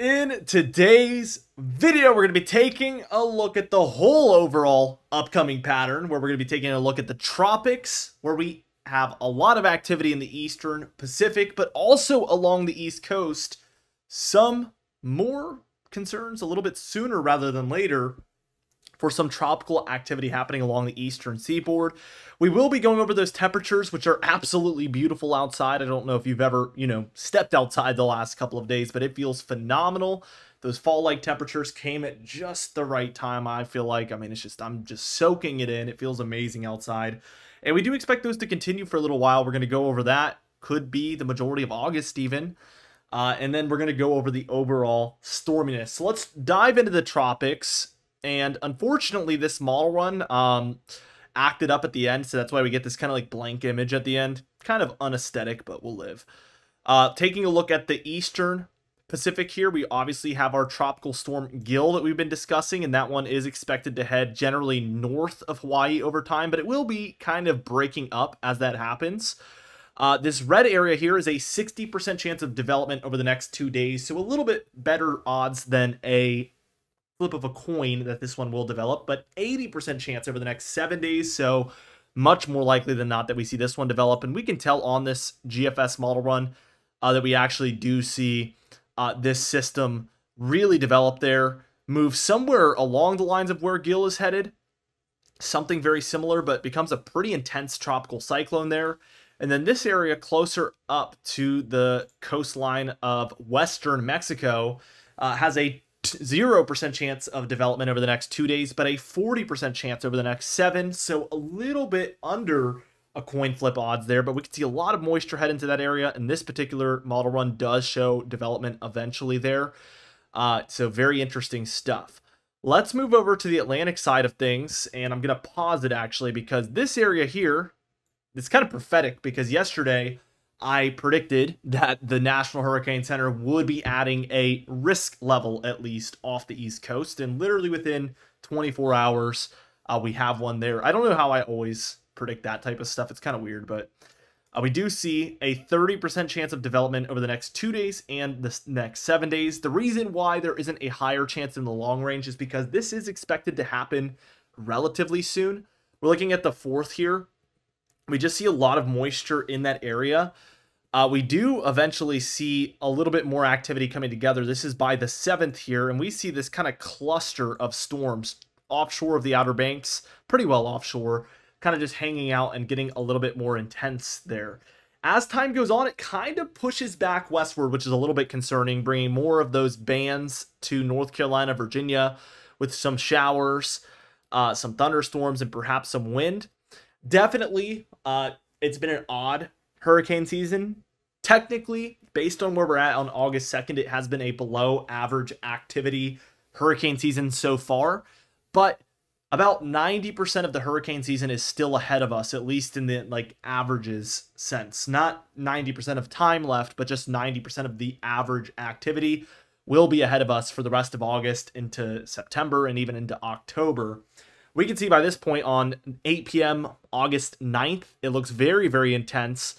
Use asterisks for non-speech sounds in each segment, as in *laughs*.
In today's video, we're going to be taking a look at the whole overall upcoming pattern, where we're going to be taking a look at the tropics, where we have a lot of activity in the eastern Pacific, but also along the east coast. Some more concerns a little bit sooner rather than later for some tropical activity happening along the eastern seaboard. We will be going over those temperatures, which are absolutely beautiful outside. I don't know if you've ever, you know, stepped outside the last couple of days, but it feels phenomenal. Those fall-like temperatures came at just the right time, I feel like. I mean, it's just, I'm just soaking it in. It feels amazing outside. And we do expect those to continue for a little while. We're going to go over that. Could be the majority of August even. Uh, and then we're going to go over the overall storminess. So let's dive into the tropics and unfortunately, this model run um, acted up at the end, so that's why we get this kind of like blank image at the end. Kind of unesthetic, but we'll live. Uh, taking a look at the eastern Pacific here, we obviously have our tropical storm Gil that we've been discussing, and that one is expected to head generally north of Hawaii over time, but it will be kind of breaking up as that happens. Uh, this red area here is a 60% chance of development over the next two days, so a little bit better odds than a flip of a coin that this one will develop, but 80% chance over the next seven days. So much more likely than not that we see this one develop. And we can tell on this GFS model run uh, that we actually do see uh, this system really develop there, move somewhere along the lines of where Gil is headed. Something very similar, but becomes a pretty intense tropical cyclone there. And then this area closer up to the coastline of western Mexico uh, has a 0% chance of development over the next two days, but a 40% chance over the next seven. So a little bit under a coin flip odds there, but we can see a lot of moisture head into that area. And this particular model run does show development eventually there. Uh, so very interesting stuff. Let's move over to the Atlantic side of things. And I'm going to pause it actually because this area here, it's kind of prophetic because yesterday I predicted that the National Hurricane Center would be adding a risk level at least off the East Coast. And literally within 24 hours, uh, we have one there. I don't know how I always predict that type of stuff. It's kind of weird, but uh, we do see a 30% chance of development over the next two days and the next seven days. The reason why there isn't a higher chance in the long range is because this is expected to happen relatively soon. We're looking at the fourth here. We just see a lot of moisture in that area. Uh, we do eventually see a little bit more activity coming together. This is by the seventh here, and we see this kind of cluster of storms offshore of the Outer Banks, pretty well offshore, kind of just hanging out and getting a little bit more intense there. As time goes on, it kind of pushes back westward, which is a little bit concerning, bringing more of those bands to North Carolina, Virginia, with some showers, uh, some thunderstorms, and perhaps some wind. Definitely, uh, it's been an odd hurricane season. Technically, based on where we're at on August 2nd, it has been a below average activity hurricane season so far, but about 90% of the hurricane season is still ahead of us, at least in the like averages sense. Not 90% of time left, but just 90% of the average activity will be ahead of us for the rest of August into September and even into October. We can see by this point on 8 p.m. August 9th, it looks very, very intense,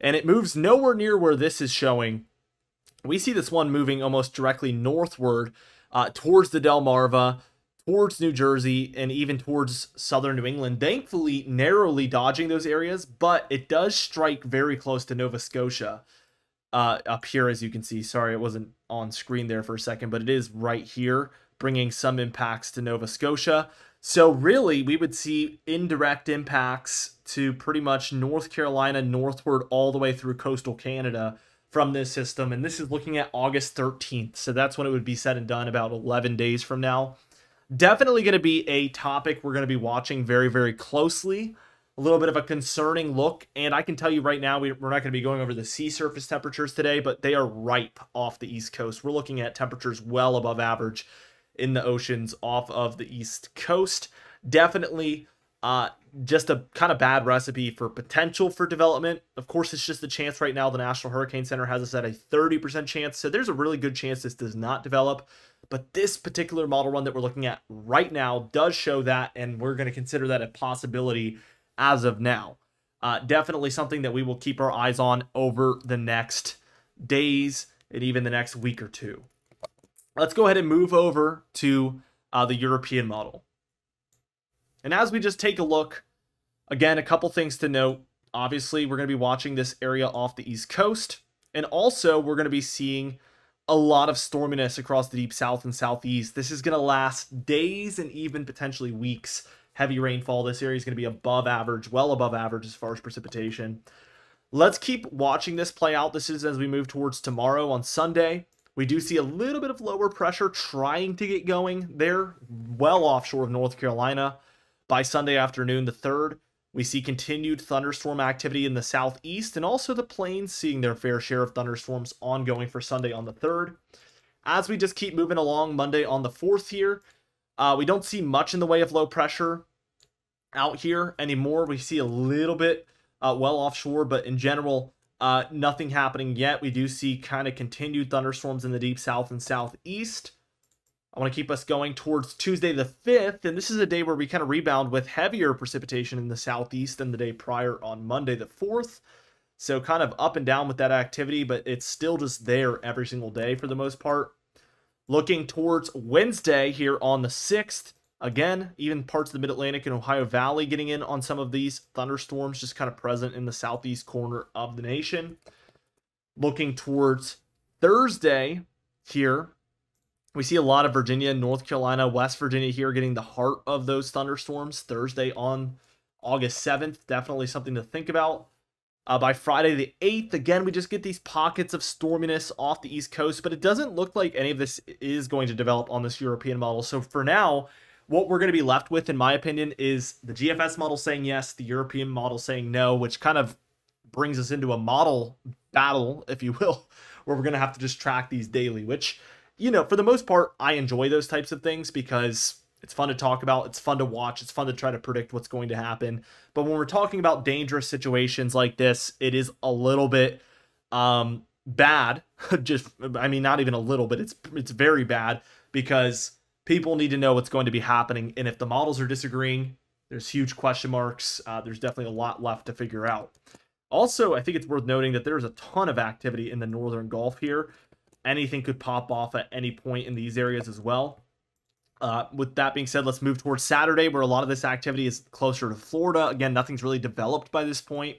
and it moves nowhere near where this is showing. We see this one moving almost directly northward uh, towards the Delmarva, towards New Jersey, and even towards southern New England. Thankfully, narrowly dodging those areas, but it does strike very close to Nova Scotia. Uh, up here, as you can see. Sorry, it wasn't on screen there for a second, but it is right here, bringing some impacts to Nova Scotia. So really, we would see indirect impacts to pretty much North Carolina northward all the way through coastal Canada from this system. And this is looking at August 13th. So that's when it would be said and done about 11 days from now. Definitely going to be a topic we're going to be watching very, very closely. A little bit of a concerning look. And I can tell you right now, we're not going to be going over the sea surface temperatures today, but they are ripe off the East Coast. We're looking at temperatures well above average in the oceans off of the East Coast. Definitely uh, just a kind of bad recipe for potential for development. Of course, it's just a chance right now. The National Hurricane Center has us at a 30% chance. So there's a really good chance this does not develop. But this particular model run that we're looking at right now does show that, and we're going to consider that a possibility as of now. Uh, definitely something that we will keep our eyes on over the next days and even the next week or two. Let's go ahead and move over to uh, the European model. And as we just take a look, again, a couple things to note. Obviously, we're going to be watching this area off the East Coast. And also, we're going to be seeing a lot of storminess across the deep south and southeast. This is going to last days and even potentially weeks. Heavy rainfall. This area is going to be above average, well above average as far as precipitation. Let's keep watching this play out. This is as we move towards tomorrow on Sunday. We do see a little bit of lower pressure trying to get going there, well offshore of North Carolina. By Sunday afternoon, the 3rd, we see continued thunderstorm activity in the southeast and also the plains seeing their fair share of thunderstorms ongoing for Sunday on the 3rd. As we just keep moving along Monday on the 4th here, uh, we don't see much in the way of low pressure out here anymore. We see a little bit uh, well offshore, but in general, uh, nothing happening yet. We do see kind of continued thunderstorms in the deep south and southeast. I want to keep us going towards Tuesday the 5th, and this is a day where we kind of rebound with heavier precipitation in the southeast than the day prior on Monday the 4th. So kind of up and down with that activity, but it's still just there every single day for the most part. Looking towards Wednesday here on the 6th, again, even parts of the Mid-Atlantic and Ohio Valley getting in on some of these thunderstorms just kind of present in the southeast corner of the nation. Looking towards Thursday here, we see a lot of Virginia, North Carolina, West Virginia here getting the heart of those thunderstorms Thursday on August 7th. Definitely something to think about. Uh, by Friday the 8th, again, we just get these pockets of storminess off the East Coast, but it doesn't look like any of this is going to develop on this European model. So for now, what we're going to be left with, in my opinion, is the GFS model saying yes, the European model saying no, which kind of brings us into a model battle, if you will, *laughs* where we're going to have to just track these daily, which you know, for the most part, I enjoy those types of things because it's fun to talk about, it's fun to watch, it's fun to try to predict what's going to happen. But when we're talking about dangerous situations like this, it is a little bit um bad. *laughs* Just I mean not even a little bit. It's it's very bad because people need to know what's going to be happening and if the models are disagreeing, there's huge question marks. Uh, there's definitely a lot left to figure out. Also, I think it's worth noting that there's a ton of activity in the Northern Gulf here anything could pop off at any point in these areas as well. Uh, with that being said, let's move towards Saturday, where a lot of this activity is closer to Florida. Again, nothing's really developed by this point.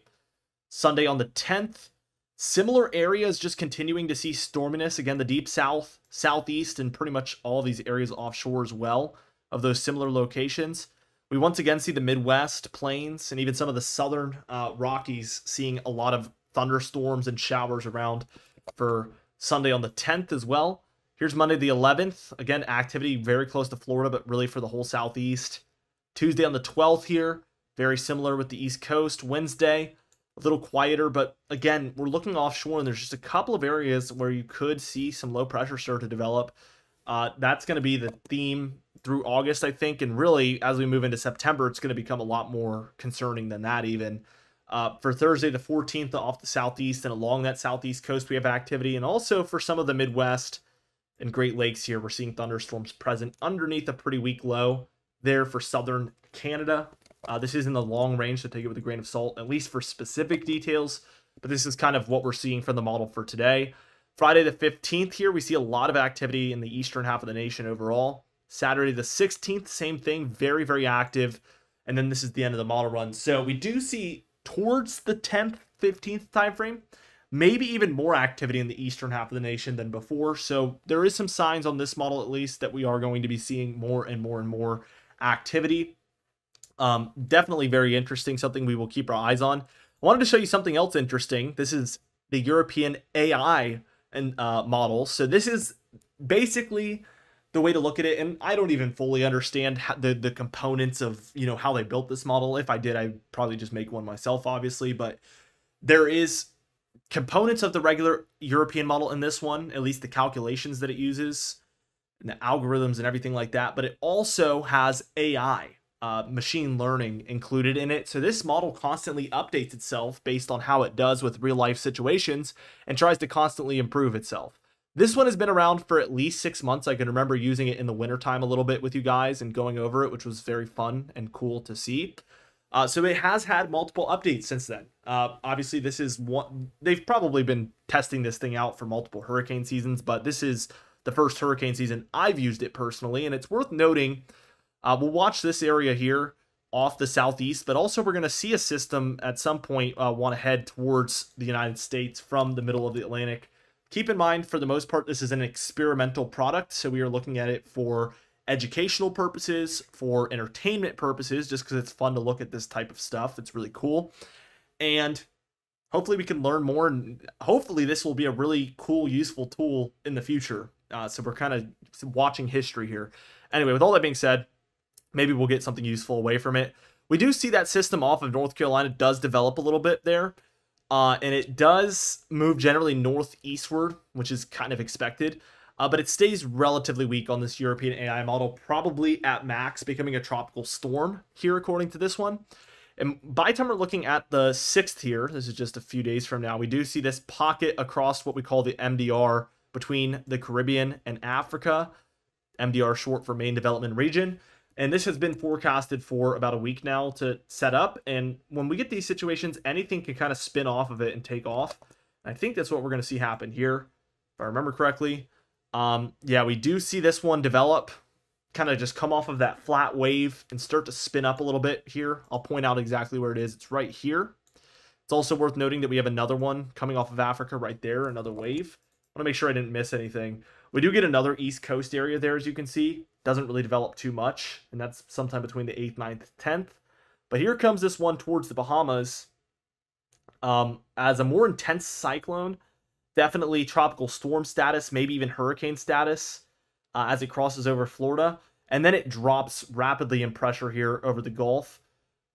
Sunday on the 10th, similar areas just continuing to see storminess. Again, the deep south, southeast, and pretty much all these areas offshore as well of those similar locations. We once again see the Midwest, plains, and even some of the southern uh, Rockies seeing a lot of thunderstorms and showers around for Sunday on the 10th as well. Here's Monday the 11th. Again, activity very close to Florida, but really for the whole Southeast. Tuesday on the 12th here, very similar with the East Coast. Wednesday, a little quieter, but again, we're looking offshore, and there's just a couple of areas where you could see some low pressure start to develop. Uh, that's going to be the theme through August, I think, and really as we move into September, it's going to become a lot more concerning than that even. Uh, for Thursday, the 14th, off the southeast and along that southeast coast, we have activity. And also for some of the Midwest and Great Lakes here, we're seeing thunderstorms present underneath a pretty weak low there for southern Canada. Uh, this is in the long range, so take it with a grain of salt, at least for specific details. But this is kind of what we're seeing from the model for today. Friday the 15th here, we see a lot of activity in the eastern half of the nation overall. Saturday the 16th, same thing, very, very active. And then this is the end of the model run. So we do see towards the 10th, 15th time frame. Maybe even more activity in the eastern half of the nation than before. So there is some signs on this model, at least, that we are going to be seeing more and more and more activity. Um, definitely very interesting, something we will keep our eyes on. I wanted to show you something else interesting. This is the European AI and uh, model. So this is basically the way to look at it and i don't even fully understand how, the the components of you know how they built this model if i did i'd probably just make one myself obviously but there is components of the regular european model in this one at least the calculations that it uses and the algorithms and everything like that but it also has ai uh, machine learning included in it so this model constantly updates itself based on how it does with real life situations and tries to constantly improve itself this one has been around for at least six months. I can remember using it in the wintertime a little bit with you guys and going over it, which was very fun and cool to see. Uh, so it has had multiple updates since then. Uh, obviously, this is one, they've probably been testing this thing out for multiple hurricane seasons, but this is the first hurricane season I've used it personally. And it's worth noting, uh, we'll watch this area here off the southeast, but also we're going to see a system at some point uh, want to head towards the United States from the middle of the Atlantic. Keep in mind, for the most part, this is an experimental product, so we are looking at it for educational purposes, for entertainment purposes, just because it's fun to look at this type of stuff. It's really cool. And hopefully we can learn more and hopefully this will be a really cool, useful tool in the future. Uh, so we're kind of watching history here. Anyway, with all that being said, maybe we'll get something useful away from it. We do see that system off of North Carolina does develop a little bit there. Uh, and it does move generally northeastward, which is kind of expected uh, but it stays relatively weak on this European AI model, probably at max, becoming a tropical storm here, according to this one. And by time we're looking at the sixth here, this is just a few days from now, we do see this pocket across what we call the MDR between the Caribbean and Africa. MDR short for Main Development Region. And this has been forecasted for about a week now to set up. And when we get these situations, anything can kind of spin off of it and take off. I think that's what we're going to see happen here, if I remember correctly. Um, yeah, we do see this one develop, kind of just come off of that flat wave and start to spin up a little bit here. I'll point out exactly where it is. It's right here. It's also worth noting that we have another one coming off of Africa right there, another wave. I want to make sure I didn't miss anything. We do get another East Coast area there, as you can see. Doesn't really develop too much, and that's sometime between the 8th, 9th, 10th. But here comes this one towards the Bahamas um, as a more intense cyclone definitely tropical storm status, maybe even hurricane status uh, as it crosses over Florida. And then it drops rapidly in pressure here over the Gulf.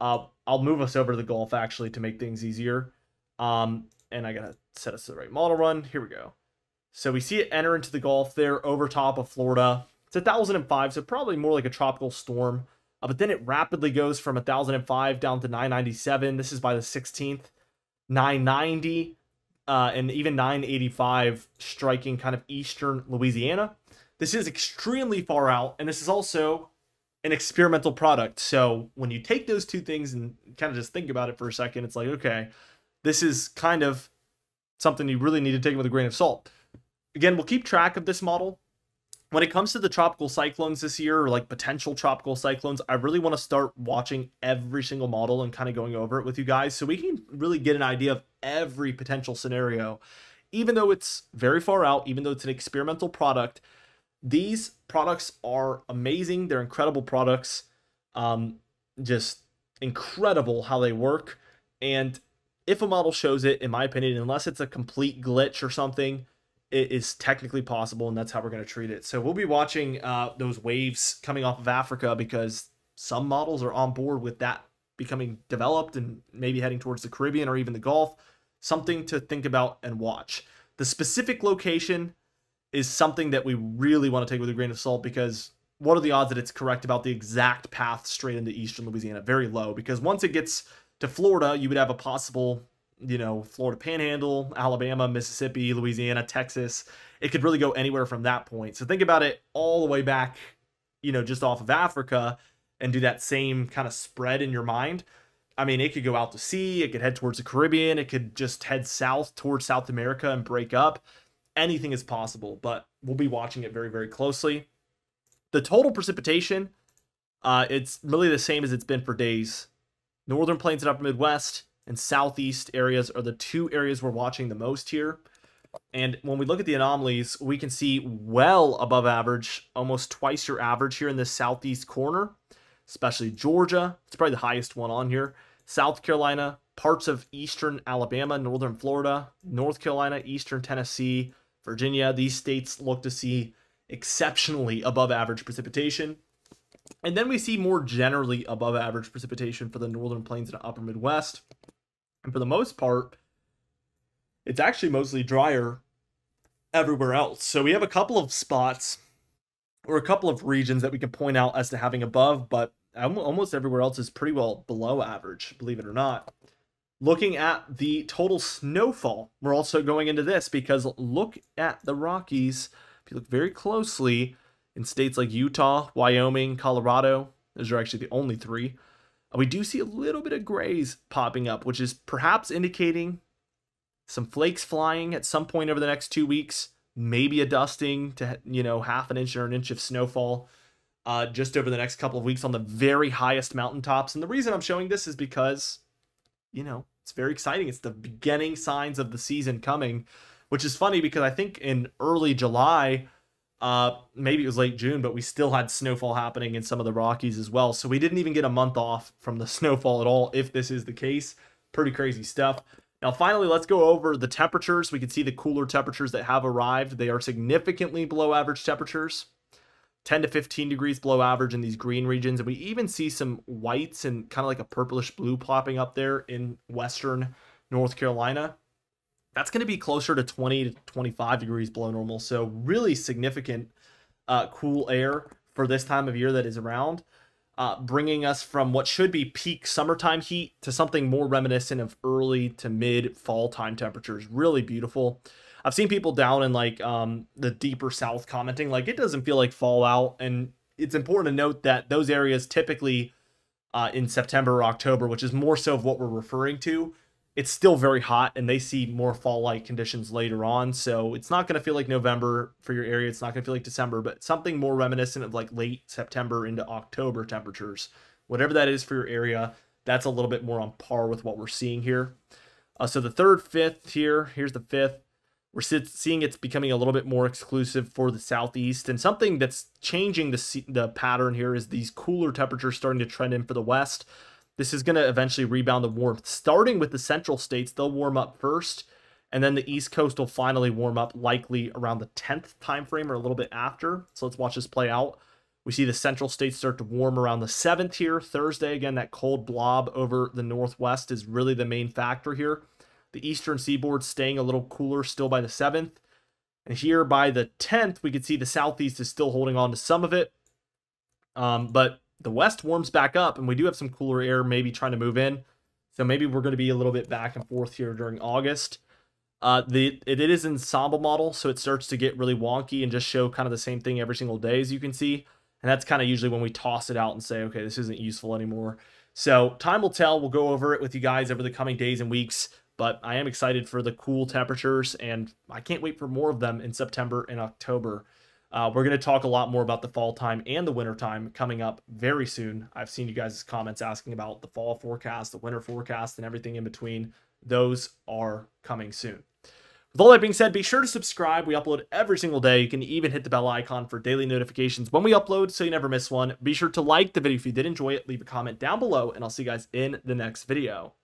Uh, I'll move us over to the Gulf actually to make things easier. Um, and I gotta set us to the right model run. Here we go. So we see it enter into the Gulf there over top of Florida. It's 1005, so probably more like a tropical storm. Uh, but then it rapidly goes from 1005 down to 997. This is by the 16th. 990 uh, and even 985 striking kind of eastern Louisiana. This is extremely far out, and this is also an experimental product. So when you take those two things and kind of just think about it for a second, it's like, okay, this is kind of something you really need to take with a grain of salt. Again, we'll keep track of this model when it comes to the tropical cyclones this year, or like potential tropical cyclones, I really want to start watching every single model and kind of going over it with you guys so we can really get an idea of every potential scenario. Even though it's very far out, even though it's an experimental product, these products are amazing. They're incredible products. Um, just incredible how they work. And if a model shows it, in my opinion, unless it's a complete glitch or something, it is technically possible, and that's how we're going to treat it. So we'll be watching uh, those waves coming off of Africa because some models are on board with that becoming developed and maybe heading towards the Caribbean or even the Gulf. Something to think about and watch. The specific location is something that we really want to take with a grain of salt because what are the odds that it's correct about the exact path straight into eastern Louisiana? Very low because once it gets to Florida, you would have a possible you know, Florida Panhandle, Alabama, Mississippi, Louisiana, Texas. It could really go anywhere from that point. So think about it all the way back, you know, just off of Africa and do that same kind of spread in your mind. I mean, it could go out to sea, it could head towards the Caribbean, it could just head south towards South America and break up. Anything is possible, but we'll be watching it very, very closely. The total precipitation, uh, it's really the same as it's been for days. Northern Plains and Upper Midwest, and southeast areas are the two areas we're watching the most here. And when we look at the anomalies, we can see well above average, almost twice your average here in the southeast corner, especially Georgia. It's probably the highest one on here. South Carolina, parts of eastern Alabama, northern Florida, North Carolina, eastern Tennessee, Virginia. These states look to see exceptionally above average precipitation. And then we see more generally above average precipitation for the northern plains and upper Midwest. And for the most part, it's actually mostly drier everywhere else. So we have a couple of spots or a couple of regions that we can point out as to having above, but almost everywhere else is pretty well below average, believe it or not. Looking at the total snowfall, we're also going into this because look at the Rockies. If you look very closely in states like Utah, Wyoming, Colorado, those are actually the only three we do see a little bit of grays popping up, which is perhaps indicating some flakes flying at some point over the next two weeks. maybe a dusting to, you know, half an inch or an inch of snowfall uh, just over the next couple of weeks on the very highest mountaintops. And the reason I'm showing this is because, you know, it's very exciting. It's the beginning signs of the season coming, which is funny because I think in early July, uh, maybe it was late June, but we still had snowfall happening in some of the Rockies as well. So we didn't even get a month off from the *laughs* snowfall at all, if this is the case. Pretty crazy stuff. Now, finally, let's go over the temperatures. We can see the cooler temperatures that have arrived. They are significantly below average temperatures. 10 to 15 degrees below average in these green regions. And we even see some whites and kind of like a purplish blue plopping up there in western North Carolina. That's going to be closer to 20 to 25 degrees below normal. So, really significant uh, cool air for this time of year that is around, uh, bringing us from what should be peak summertime heat to something more reminiscent of early to mid fall time temperatures. Really beautiful. I've seen people down in like um, the deeper south commenting like it doesn't feel like fallout, and it's important to note that those areas typically uh, in September or October, which is more so of what we're referring to, it's still very hot, and they see more fall-like conditions later on. So it's not going to feel like November for your area. It's not going to feel like December, but something more reminiscent of like late September into October temperatures, whatever that is for your area. That's a little bit more on par with what we're seeing here. Uh, so the third, fifth here, here's the fifth. We're seeing it's becoming a little bit more exclusive for the southeast, and something that's changing the the pattern here is these cooler temperatures starting to trend in for the west. This is going to eventually rebound the warmth, starting with the central states. They'll warm up first, and then the east coast will finally warm up, likely around the 10th time frame or a little bit after. So let's watch this play out. We see the central states start to warm around the 7th here. Thursday, again, that cold blob over the northwest is really the main factor here. The eastern seaboard staying a little cooler still by the 7th. And here by the 10th, we can see the southeast is still holding on to some of it. Um, but the west warms back up, and we do have some cooler air maybe trying to move in. So maybe we're going to be a little bit back and forth here during August. Uh, the it, it is ensemble model, so it starts to get really wonky and just show kind of the same thing every single day, as you can see. And that's kind of usually when we toss it out and say, okay, this isn't useful anymore. So time will tell. We'll go over it with you guys over the coming days and weeks. But I am excited for the cool temperatures, and I can't wait for more of them in September and October. Uh, we're going to talk a lot more about the fall time and the winter time coming up very soon. I've seen you guys' comments asking about the fall forecast, the winter forecast, and everything in between. Those are coming soon. With all that being said, be sure to subscribe. We upload every single day. You can even hit the bell icon for daily notifications when we upload so you never miss one. Be sure to like the video if you did enjoy it. Leave a comment down below, and I'll see you guys in the next video.